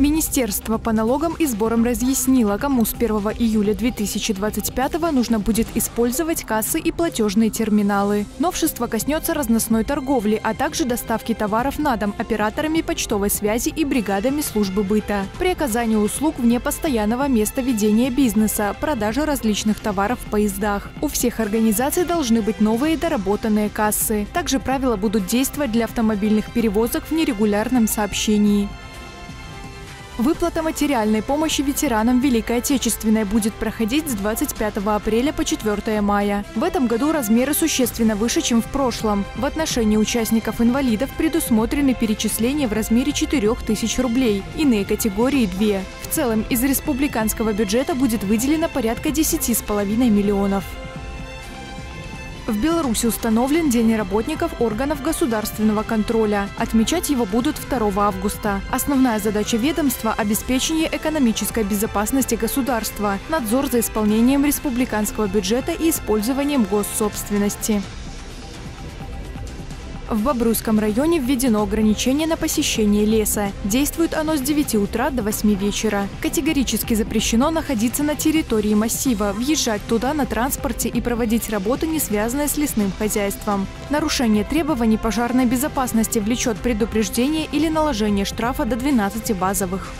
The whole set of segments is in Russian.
Министерство по налогам и сборам разъяснило, кому с 1 июля 2025 нужно будет использовать кассы и платежные терминалы. Новшество коснется разносной торговли, а также доставки товаров на дом операторами почтовой связи и бригадами службы быта. При оказании услуг вне постоянного места ведения бизнеса, продажи различных товаров в поездах. У всех организаций должны быть новые доработанные кассы. Также правила будут действовать для автомобильных перевозок в нерегулярном сообщении. Выплата материальной помощи ветеранам Великой Отечественной будет проходить с 25 апреля по 4 мая. В этом году размеры существенно выше, чем в прошлом. В отношении участников инвалидов предусмотрены перечисления в размере 4 тысяч рублей, иные категории – 2. В целом из республиканского бюджета будет выделено порядка 10,5 миллионов. В Беларуси установлен День работников органов государственного контроля. Отмечать его будут 2 августа. Основная задача ведомства – обеспечение экономической безопасности государства, надзор за исполнением республиканского бюджета и использованием госсобственности. В Бобруйском районе введено ограничение на посещение леса. Действует оно с 9 утра до 8 вечера. Категорически запрещено находиться на территории массива, въезжать туда на транспорте и проводить работы, не связанные с лесным хозяйством. Нарушение требований пожарной безопасности влечет предупреждение или наложение штрафа до 12 базовых.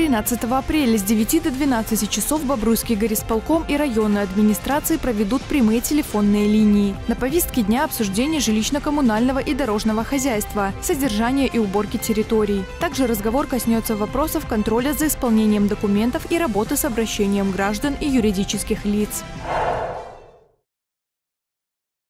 13 апреля с 9 до 12 часов Бобруйский горисполком и районные администрации проведут прямые телефонные линии. На повестке дня обсуждение жилищно-коммунального и дорожного хозяйства, содержания и уборки территорий. Также разговор коснется вопросов контроля за исполнением документов и работы с обращением граждан и юридических лиц.